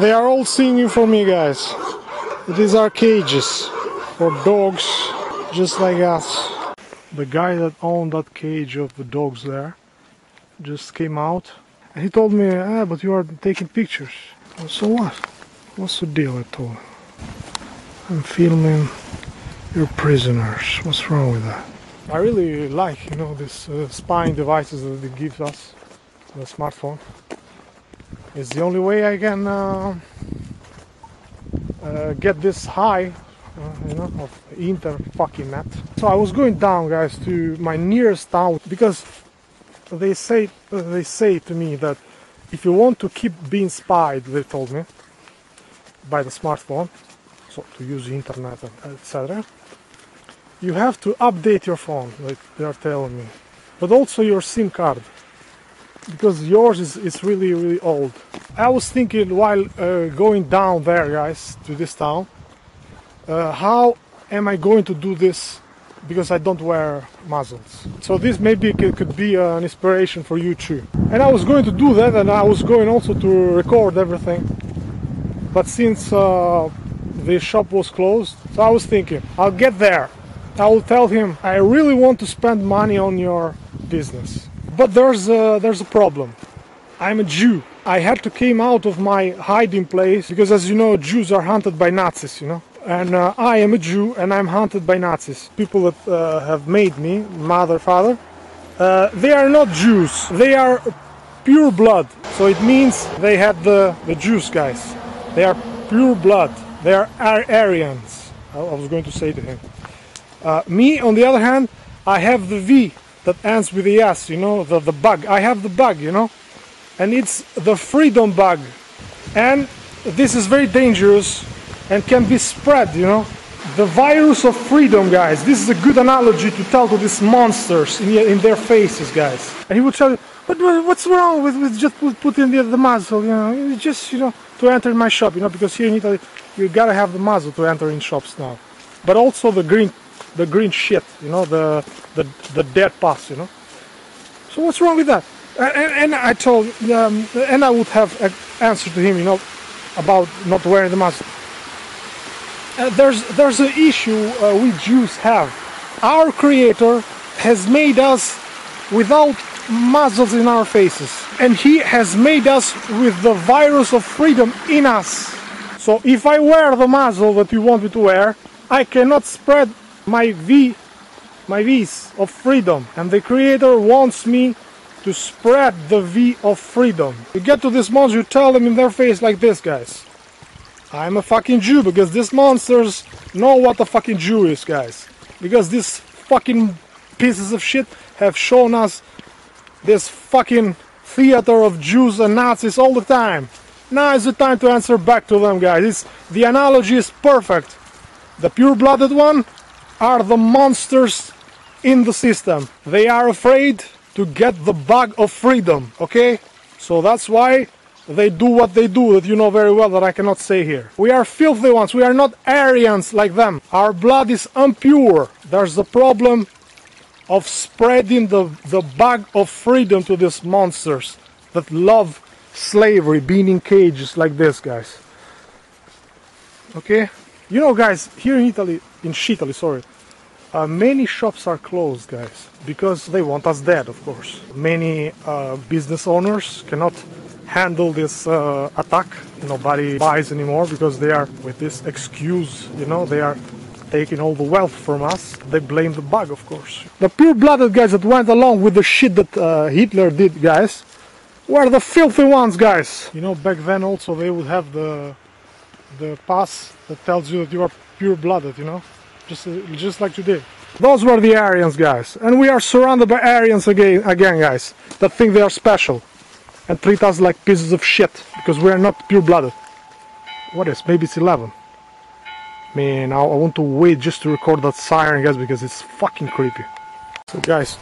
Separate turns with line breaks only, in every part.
They are all singing for me, guys. These are cages for dogs just like us. The guy that owned that cage of the dogs there just came out and he told me, ah, but you are taking pictures. So what? What's the deal? at all? I'm filming your prisoners. What's wrong with that? I really like, you know, this uh, spying devices that they give us, the smartphone. It's the only way I can uh, uh, get this high, uh, you know, of inter fucking net. So I was going down, guys, to my nearest town because they say they say to me that if you want to keep being spied, they told me by the smartphone, so to use the internet, etc. You have to update your phone, like they are telling me, but also your SIM card because yours is, is really really old. I was thinking while uh, going down there, guys, to this town, uh, how am I going to do this because I don't wear muzzles. So this maybe could be an inspiration for you too. And I was going to do that and I was going also to record everything. But since uh, the shop was closed, so I was thinking, I'll get there. I will tell him, I really want to spend money on your business. But there's a, there's a problem. I'm a Jew. I had to came out of my hiding place because as you know, Jews are hunted by Nazis, you know and uh, I am a Jew and I'm hunted by Nazis. People that uh, have made me, mother, father, uh, they are not Jews. They are pure blood. So it means they had the, the Jews guys. They are pure blood. They are Aryans. I was going to say to him. Uh, me, on the other hand, I have the V that ends with the S, you know, the, the bug. I have the bug, you know, and it's the freedom bug. And this is very dangerous and can be spread, you know. The virus of freedom, guys. This is a good analogy to tell to these monsters in, in their faces, guys. And he would tell you, but what's wrong with, with just put, put in the, the muzzle, you know, just, you know, to enter my shop, you know, because here in Italy, you gotta have the muzzle to enter in shops now. But also the green, the green shit, you know, the, the, the dead pass, you know. So what's wrong with that? And, and I told, um, and I would have an answer to him, you know, about not wearing the mask uh, there's there's an issue uh, we Jews have. Our Creator has made us without muzzles in our faces, and He has made us with the virus of freedom in us. So if I wear the muzzle that you want me to wear, I cannot spread my V, my V's of freedom, and the Creator wants me to spread the V of freedom. You get to this monster, you tell them in their face like this, guys. I'm a fucking Jew because these monsters know what a fucking Jew is, guys. Because these fucking pieces of shit have shown us this fucking theater of Jews and Nazis all the time. Now is the time to answer back to them, guys. It's, the analogy is perfect. The pure-blooded one are the monsters in the system. They are afraid to get the bug of freedom, okay? So that's why they do what they do that you know very well that I cannot say here. We are filthy ones, we are not Aryans like them. Our blood is impure. There's the problem of spreading the, the bug of freedom to these monsters that love slavery, being in cages like this, guys. Okay? You know, guys, here in Italy, in Shitali, sorry, uh, many shops are closed, guys, because they want us dead, of course. Many uh, business owners cannot handle this uh, attack. Nobody buys anymore because they are with this excuse, you know, they are taking all the wealth from us. They blame the bug, of course. The pure-blooded guys that went along with the shit that uh, Hitler did, guys, were the filthy ones, guys. You know, back then also they would have the the pass that tells you that you are pure-blooded, you know, just just like today. Those were the Aryans, guys, and we are surrounded by Aryans again, again, guys, that think they are special and treat us like pieces of shit because we are not pure-blooded. What is? Maybe it's 11. Man, I want to wait just to record that siren, guys, because it's fucking creepy. So, guys,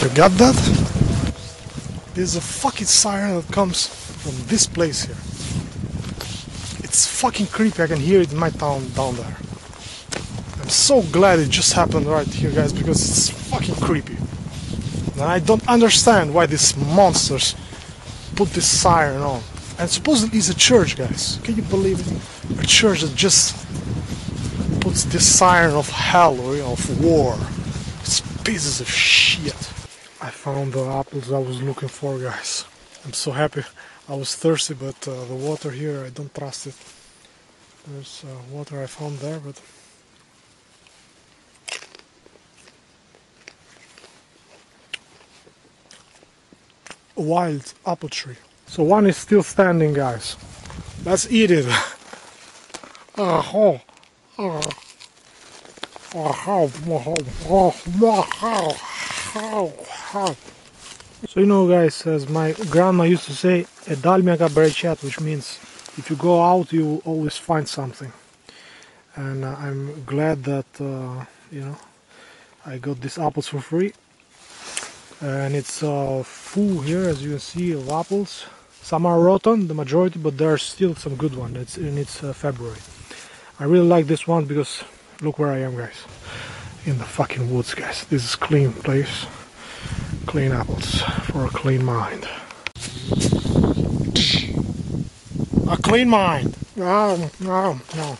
You got that? There's a fucking siren that comes from this place here. It's fucking creepy. I can hear it in my town down there. I'm so glad it just happened right here, guys, because it's fucking creepy. And I don't understand why these monsters put this siren on. And supposedly it's a church, guys. Can you believe it? A church that just puts this siren of hell or you know, of war. It's pieces of shit. I found the apples I was looking for, guys. I'm so happy. I was thirsty, but uh, the water here, I don't trust it. There's uh, water I found there, but a wild apple tree. So one is still standing, guys. Let's eat it. Uh, oh. So you know guys, as my grandma used to say, a dalmiaka berechat, which means if you go out you will always find something. And uh, I'm glad that, uh, you know, I got these apples for free. And it's uh, full here as you can see of apples. Some are rotten, the majority, but there are still some good ones. It's in it's uh, February. I really like this one because look where I am guys in the fucking woods guys. This is clean place. Clean apples for a clean mind. A clean mind. No no no